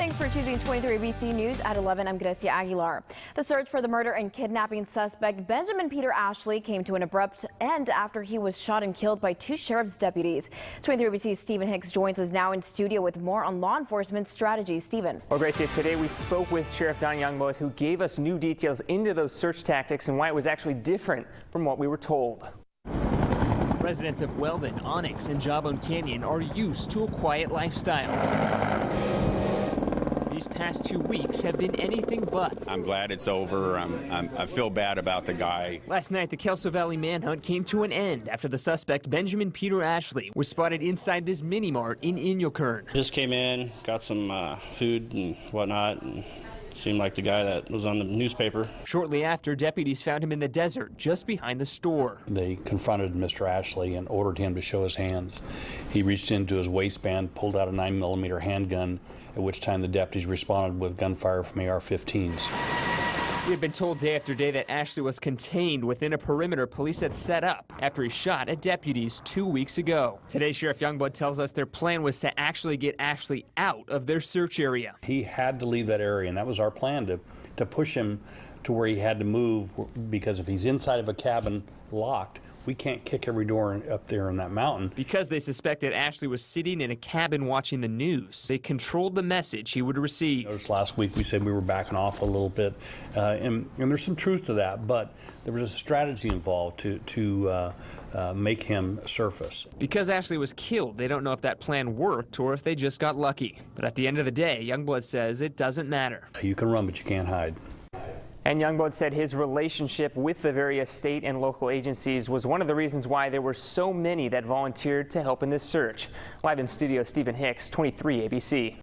Thanks for choosing 23 ABC News at 11. I'm Gracia Aguilar. The search for the murder and kidnapping suspect Benjamin Peter Ashley came to an abrupt end after he was shot and killed by two sheriff's deputies. 23 ABC's Stephen Hicks joins us now in studio with more on law enforcement strategy. Stephen. Well, Gracia, today we spoke with Sheriff Don Youngblood, who gave us new details into those search tactics and why it was actually different from what we were told. Residents of Weldon, Onyx, and Jawbone Canyon are used to a quiet lifestyle. These past two weeks have been anything but. I'm glad it's over. I'm, I'm, i feel bad about the guy. Last night, the Kelso Valley manhunt came to an end after the suspect, Benjamin Peter Ashley, was spotted inside this mini mart in Inyo Inyokern. Just came in, got some uh, food and whatnot, and Seemed like the guy that was on the newspaper. Shortly after, deputies found him in the desert just behind the store. They confronted Mr. Ashley and ordered him to show his hands. He reached into his waistband, pulled out a 9 millimeter handgun, at which time the deputies responded with gunfire from AR 15s. We had been told day after day that Ashley was contained within a perimeter police had set up after he shot at deputies two weeks ago. Today, Sheriff Youngblood tells us their plan was to actually get Ashley out of their search area. He had to leave that area, and that was our plan to, to push him to where he had to move because if he's inside of a cabin locked, we can't kick every door up there in that mountain. Because they suspected Ashley was sitting in a cabin watching the news, they controlled the message he would receive. Notice last week we said we were backing off a little bit, uh, and, and, there's some truth to that, but there was a strategy involved to, to uh, uh, make him surface. Because Ashley was killed, they don't know if that plan worked or if they just got lucky. But at the end of the day, Youngblood says it doesn't matter. You can run, but you can't hide. And Youngblood said his relationship with the various state and local agencies was one of the reasons why there were so many that volunteered to help in this search. Live in studio, Stephen Hicks, 23 ABC.